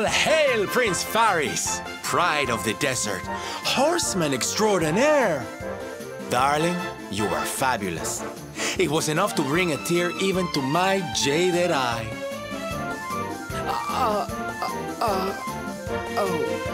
All hail Prince Faris, pride of the desert, horseman extraordinaire. Darling, you are fabulous. It was enough to bring a tear even to my jaded eye. Uh, uh, uh, oh.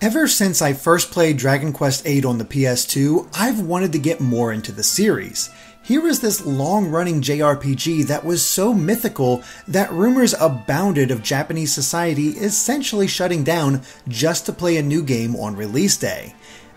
Ever since I first played Dragon Quest VIII on the PS2, I've wanted to get more into the series. Here is this long running JRPG that was so mythical that rumors abounded of Japanese society essentially shutting down just to play a new game on release day.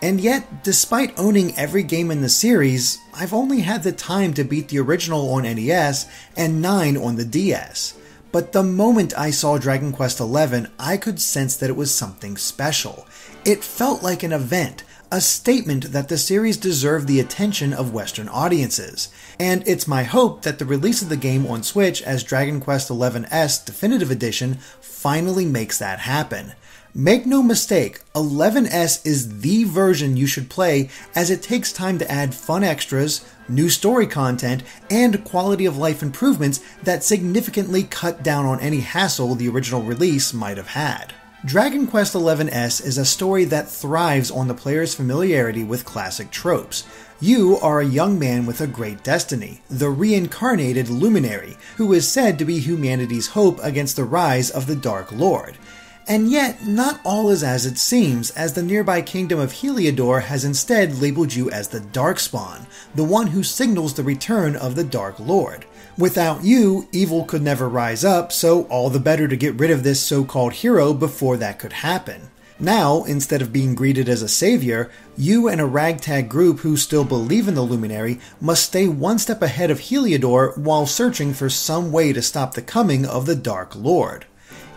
And yet, despite owning every game in the series, I've only had the time to beat the original on NES and 9 on the DS. But the moment I saw Dragon Quest XI, I could sense that it was something special. It felt like an event, a statement that the series deserved the attention of Western audiences. And it's my hope that the release of the game on Switch as Dragon Quest XI S Definitive Edition finally makes that happen. Make no mistake, 11S is the version you should play as it takes time to add fun extras, new story content, and quality of life improvements that significantly cut down on any hassle the original release might have had. Dragon Quest XI S is a story that thrives on the player's familiarity with classic tropes. You are a young man with a great destiny, the reincarnated Luminary, who is said to be humanity's hope against the rise of the Dark Lord. And yet, not all is as it seems, as the nearby kingdom of Heliodor has instead labeled you as the Darkspawn, the one who signals the return of the Dark Lord. Without you, evil could never rise up, so all the better to get rid of this so called hero before that could happen. Now, instead of being greeted as a savior, you and a ragtag group who still believe in the Luminary must stay one step ahead of Heliodor while searching for some way to stop the coming of the Dark Lord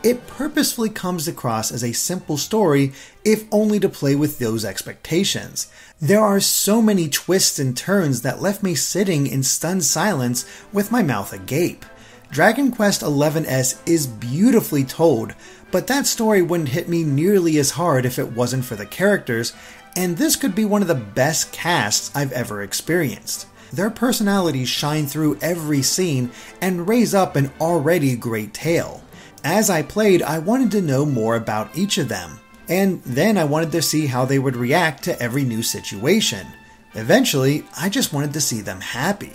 it purposefully comes across as a simple story, if only to play with those expectations. There are so many twists and turns that left me sitting in stunned silence with my mouth agape. Dragon Quest XI S is beautifully told, but that story wouldn't hit me nearly as hard if it wasn't for the characters, and this could be one of the best casts I've ever experienced. Their personalities shine through every scene and raise up an already great tale. As I played, I wanted to know more about each of them, and then I wanted to see how they would react to every new situation. Eventually, I just wanted to see them happy.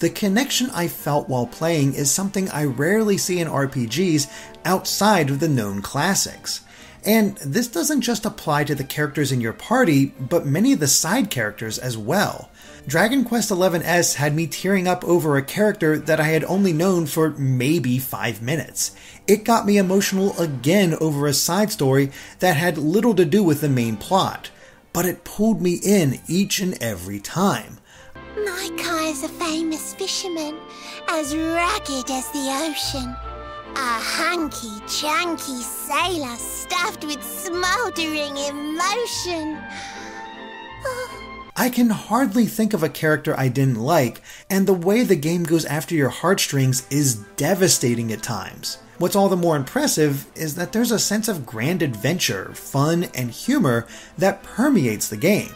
The connection I felt while playing is something I rarely see in RPGs outside of the known classics. And this doesn't just apply to the characters in your party, but many of the side characters as well. Dragon Quest XI S had me tearing up over a character that I had only known for maybe five minutes. It got me emotional again over a side story that had little to do with the main plot, but it pulled me in each and every time. Micah is a famous fisherman, as rugged as the ocean. A hunky, janky sailor stuffed with smouldering emotion. I can hardly think of a character I didn't like, and the way the game goes after your heartstrings is devastating at times. What's all the more impressive is that there's a sense of grand adventure, fun, and humor that permeates the game.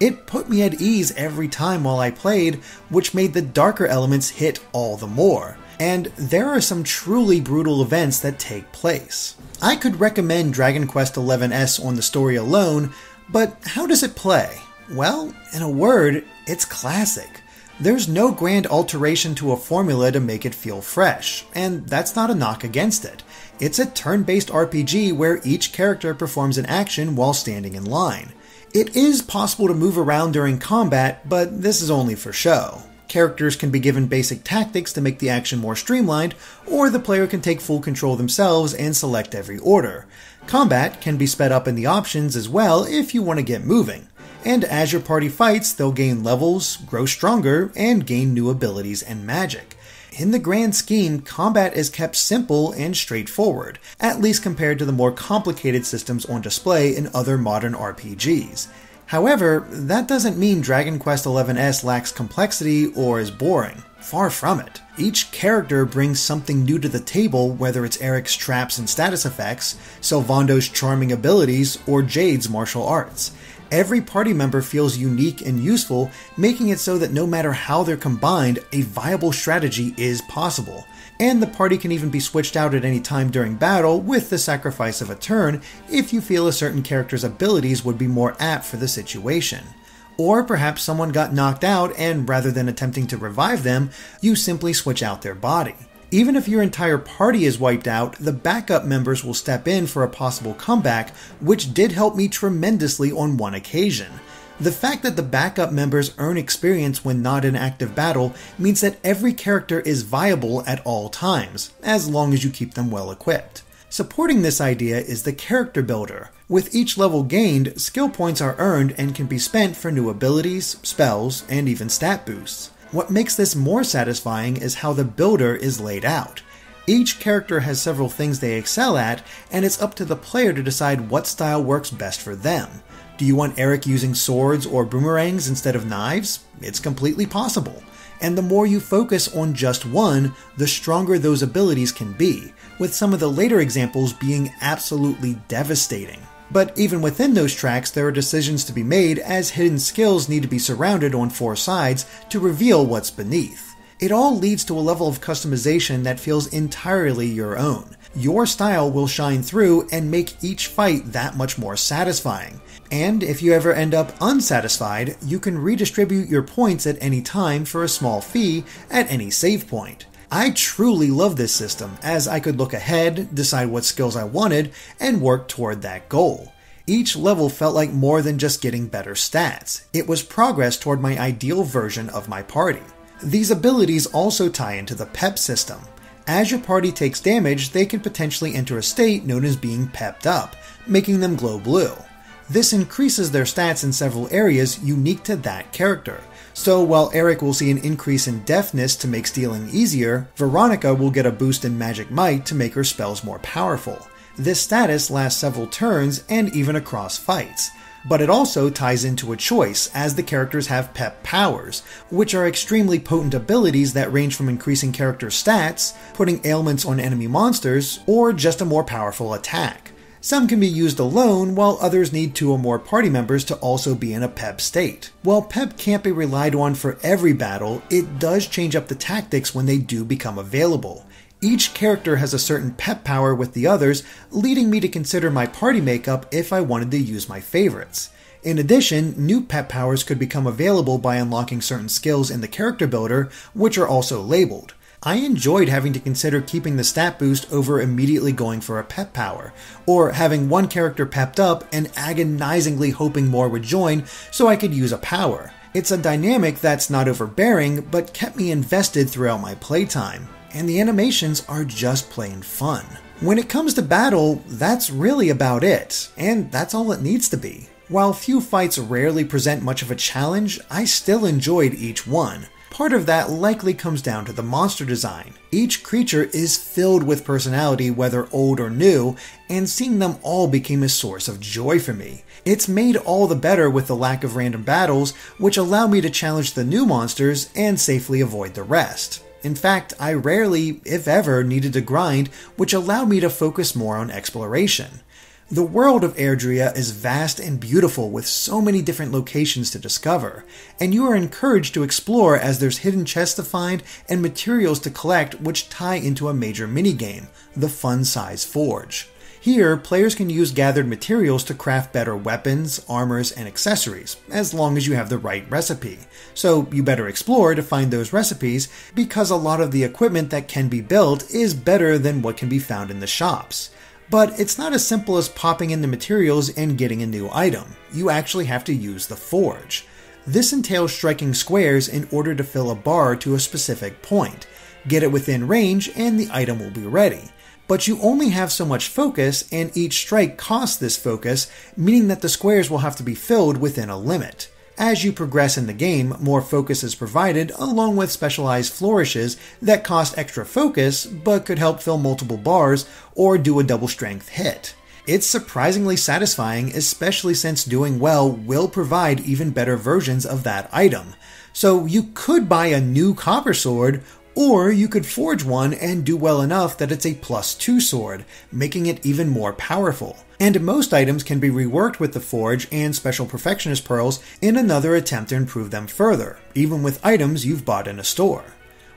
It put me at ease every time while I played, which made the darker elements hit all the more. And there are some truly brutal events that take place. I could recommend Dragon Quest XI S on the story alone, but how does it play? Well, in a word, it's classic. There's no grand alteration to a formula to make it feel fresh, and that's not a knock against it. It's a turn based RPG where each character performs an action while standing in line. It is possible to move around during combat, but this is only for show. Characters can be given basic tactics to make the action more streamlined, or the player can take full control themselves and select every order. Combat can be sped up in the options as well if you want to get moving and as your party fights, they'll gain levels, grow stronger, and gain new abilities and magic. In the grand scheme, combat is kept simple and straightforward, at least compared to the more complicated systems on display in other modern RPGs. However, that doesn't mean Dragon Quest XI S lacks complexity or is boring. Far from it. Each character brings something new to the table, whether it's Erik's traps and status effects, Sylvando's charming abilities, or Jade's martial arts. Every party member feels unique and useful, making it so that no matter how they're combined, a viable strategy is possible. And the party can even be switched out at any time during battle with the sacrifice of a turn if you feel a certain character's abilities would be more apt for the situation. Or perhaps someone got knocked out and rather than attempting to revive them, you simply switch out their body. Even if your entire party is wiped out, the backup members will step in for a possible comeback, which did help me tremendously on one occasion. The fact that the backup members earn experience when not in active battle means that every character is viable at all times, as long as you keep them well equipped. Supporting this idea is the character builder. With each level gained, skill points are earned and can be spent for new abilities, spells, and even stat boosts. What makes this more satisfying is how the builder is laid out. Each character has several things they excel at, and it's up to the player to decide what style works best for them. Do you want Erik using swords or boomerangs instead of knives? It's completely possible. And the more you focus on just one, the stronger those abilities can be, with some of the later examples being absolutely devastating. But even within those tracks, there are decisions to be made as hidden skills need to be surrounded on four sides to reveal what's beneath. It all leads to a level of customization that feels entirely your own. Your style will shine through and make each fight that much more satisfying. And if you ever end up unsatisfied, you can redistribute your points at any time for a small fee at any save point. I truly love this system, as I could look ahead, decide what skills I wanted, and work toward that goal. Each level felt like more than just getting better stats, it was progress toward my ideal version of my party. These abilities also tie into the PEP system. As your party takes damage, they can potentially enter a state known as being pepped up, making them glow blue. This increases their stats in several areas unique to that character, so while Erik will see an increase in deftness to make stealing easier, Veronica will get a boost in magic might to make her spells more powerful. This status lasts several turns and even across fights. But it also ties into a choice, as the characters have pep powers, which are extremely potent abilities that range from increasing character stats, putting ailments on enemy monsters, or just a more powerful attack. Some can be used alone, while others need two or more party members to also be in a PEP state. While PEP can't be relied on for every battle, it does change up the tactics when they do become available. Each character has a certain pep power with the others, leading me to consider my party makeup if I wanted to use my favorites. In addition, new pep powers could become available by unlocking certain skills in the character builder, which are also labeled. I enjoyed having to consider keeping the stat boost over immediately going for a pep power, or having one character pepped up and agonizingly hoping more would join so I could use a power. It's a dynamic that's not overbearing, but kept me invested throughout my playtime, and the animations are just plain fun. When it comes to battle, that's really about it, and that's all it needs to be. While few fights rarely present much of a challenge, I still enjoyed each one. Part of that likely comes down to the monster design. Each creature is filled with personality, whether old or new, and seeing them all became a source of joy for me. It's made all the better with the lack of random battles, which allow me to challenge the new monsters and safely avoid the rest. In fact, I rarely, if ever, needed to grind, which allowed me to focus more on exploration. The world of Erdrea is vast and beautiful with so many different locations to discover, and you are encouraged to explore as there's hidden chests to find and materials to collect which tie into a major minigame, the Fun Size Forge. Here, players can use gathered materials to craft better weapons, armors, and accessories, as long as you have the right recipe. So you better explore to find those recipes, because a lot of the equipment that can be built is better than what can be found in the shops. But it's not as simple as popping in the materials and getting a new item. You actually have to use the forge. This entails striking squares in order to fill a bar to a specific point. Get it within range, and the item will be ready. But you only have so much focus, and each strike costs this focus, meaning that the squares will have to be filled within a limit. As you progress in the game, more focus is provided, along with specialized flourishes that cost extra focus but could help fill multiple bars or do a double strength hit. It's surprisingly satisfying, especially since doing well will provide even better versions of that item. So you could buy a new copper sword Or you could forge one and do well enough that it's a plus 2 sword, making it even more powerful. And most items can be reworked with the Forge and Special Perfectionist Pearls in another attempt to improve them further, even with items you've bought in a store.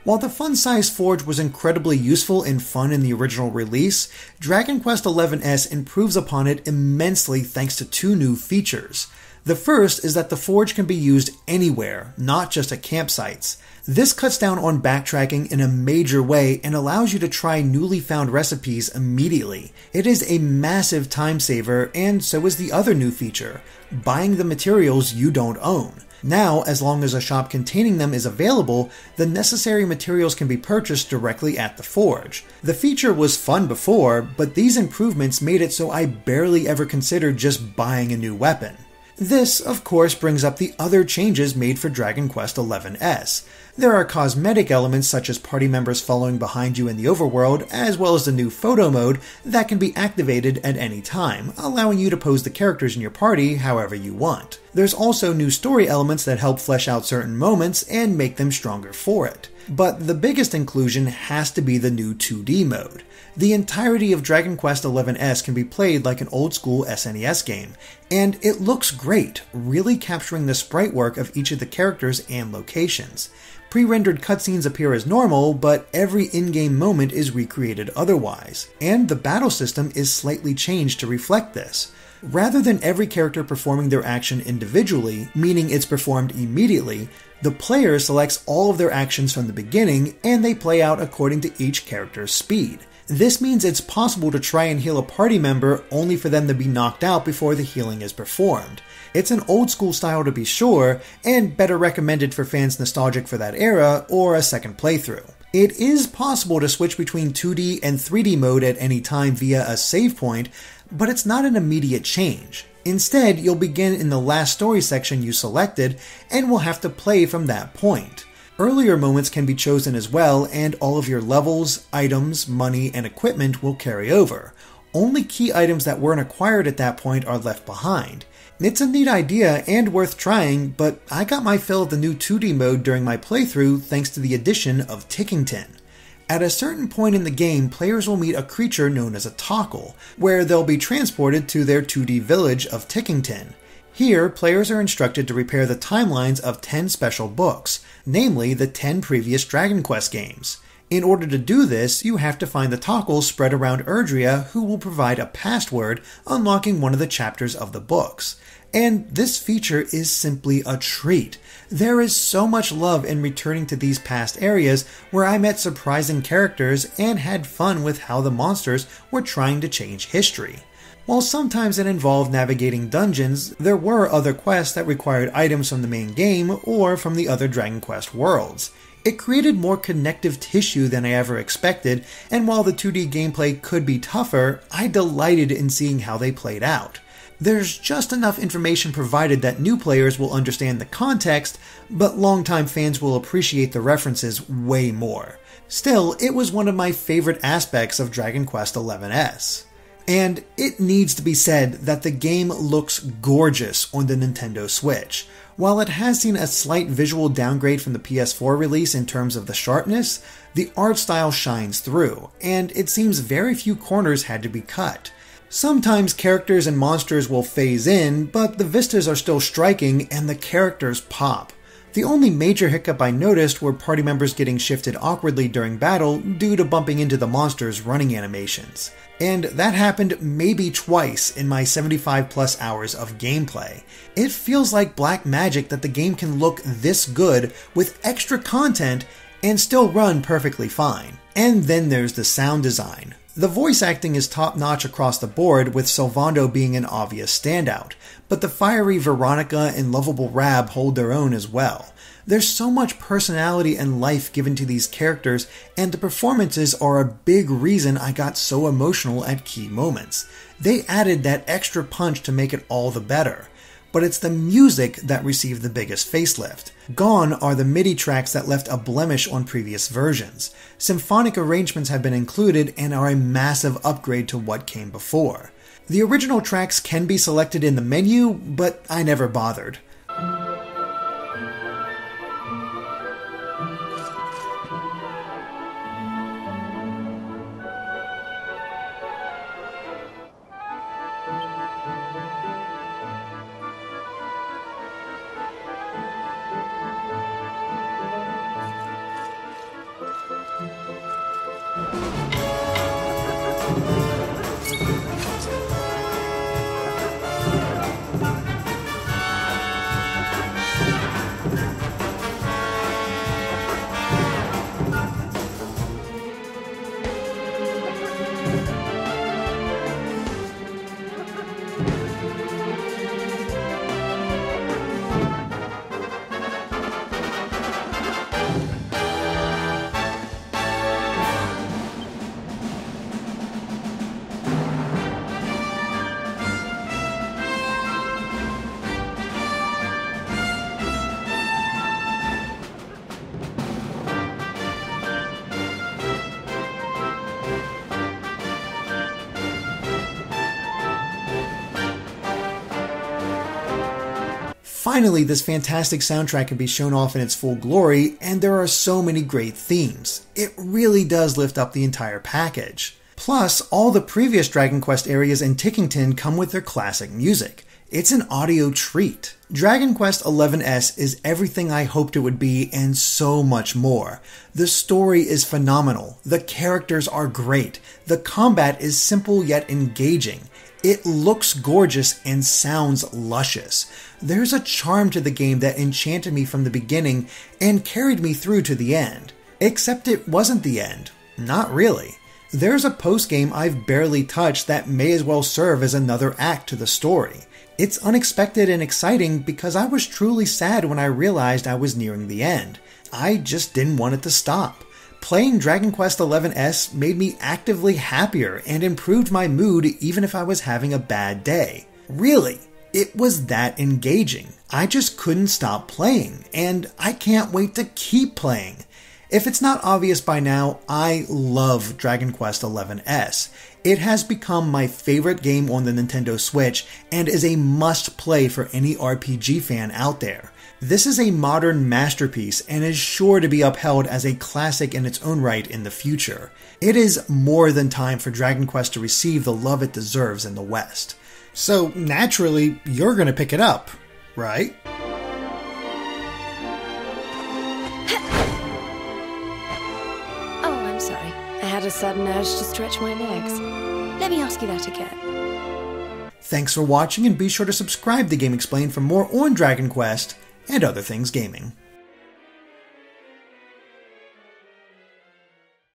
While the fun size forge was incredibly useful and fun in the original release, Dragon Quest XI S improves upon it immensely thanks to two new features. The first is that the forge can be used anywhere, not just at campsites. This cuts down on backtracking in a major way and allows you to try newly found recipes immediately. It is a massive time saver, and so is the other new feature buying the materials you don't own. Now, as long as a shop containing them is available, the necessary materials can be purchased directly at the forge. The feature was fun before, but these improvements made it so I barely ever considered just buying a new weapon. This, of course, brings up the other changes made for Dragon Quest XI S. There are cosmetic elements such as party members following behind you in the overworld, as well as the new photo mode that can be activated at any time, allowing you to pose the characters in your party however you want. There's also new story elements that help flesh out certain moments and make them stronger for it. But the biggest inclusion has to be the new 2D mode. The entirety of Dragon Quest XI S can be played like an old school SNES game, and it looks great, really capturing the sprite work of each of the characters and locations. Pre rendered cutscenes appear as normal, but every in game moment is recreated otherwise, and the battle system is slightly changed to reflect this. Rather than every character performing their action individually, meaning it's performed immediately, the player selects all of their actions from the beginning and they play out according to each character's speed. This means it's possible to try and heal a party member only for them to be knocked out before the healing is performed. It's an old school style to be sure, and better recommended for fans nostalgic for that era or a second playthrough. It is possible to switch between 2D and 3D mode at any time via a save point, but it's not an immediate change. Instead, you'll begin in the last story section you selected and will have to play from that point. Earlier moments can be chosen as well, and all of your levels, items, money, and equipment will carry over. Only key items that weren't acquired at that point are left behind. It's a neat idea and worth trying, but I got my fill of the new 2D mode during my playthrough thanks to the addition of Tickington. At a certain point in the game, players will meet a creature known as a Tockle, where they'll be transported to their 2D village of Tickington. Here, players are instructed to repair the timelines of 10 special books, namely the 10 previous Dragon Quest games. In order to do this, you have to find the Tockles spread around Erdrea who will provide a password unlocking one of the chapters of the books. And this feature is simply a treat. There is so much love in returning to these past areas where I met surprising characters and had fun with how the monsters were trying to change history. While sometimes it involved navigating dungeons, there were other quests that required items from the main game or from the other Dragon Quest worlds. It created more connective tissue than I ever expected, and while the 2D gameplay could be tougher, I delighted in seeing how they played out. There's just enough information provided that new players will understand the context, but longtime fans will appreciate the references way more. Still, it was one of my favorite aspects of Dragon Quest XI S. And it needs to be said that the game looks gorgeous on the Nintendo Switch. While it has seen a slight visual downgrade from the PS4 release in terms of the sharpness, the art style shines through, and it seems very few corners had to be cut. Sometimes characters and monsters will phase in, but the vistas are still striking and the characters pop. The only major hiccup I noticed were party members getting shifted awkwardly during battle due to bumping into the monsters' running animations. And that happened maybe twice in my 75 plus hours of gameplay. It feels like black magic that the game can look this good with extra content and still run perfectly fine. And then there's the sound design. The voice acting is top notch across the board, with Sylvando being an obvious standout, but the fiery Veronica and lovable Rab hold their own as well. There's so much personality and life given to these characters, and the performances are a big reason I got so emotional at key moments. They added that extra punch to make it all the better but it's the music that received the biggest facelift. Gone are the MIDI tracks that left a blemish on previous versions. Symphonic arrangements have been included and are a massive upgrade to what came before. The original tracks can be selected in the menu, but I never bothered. Finally, this fantastic soundtrack can be shown off in its full glory, and there are so many great themes. It really does lift up the entire package. Plus, all the previous Dragon Quest areas in Tickington come with their classic music. It's an audio treat. Dragon Quest XI S is everything I hoped it would be and so much more. The story is phenomenal. The characters are great. The combat is simple yet engaging. It looks gorgeous and sounds luscious. There's a charm to the game that enchanted me from the beginning and carried me through to the end. Except it wasn't the end. Not really. There's a post game I've barely touched that may as well serve as another act to the story. It's unexpected and exciting because I was truly sad when I realized I was nearing the end. I just didn't want it to stop. Playing Dragon Quest XI S made me actively happier and improved my mood even if I was having a bad day. Really, it was that engaging. I just couldn't stop playing, and I can't wait to keep playing. If it's not obvious by now, I love Dragon Quest XI S. It has become my favorite game on the Nintendo Switch and is a must play for any RPG fan out there. This is a modern masterpiece and is sure to be upheld as a classic in its own right in the future. It is more than time for Dragon Quest to receive the love it deserves in the West. So, naturally, you're going to pick it up, right? Oh, I'm sorry. I had a sudden urge to stretch my legs. Let me ask you that again. Thanks for watching and be sure to subscribe to GameXplain for more on Dragon Quest and other things gaming.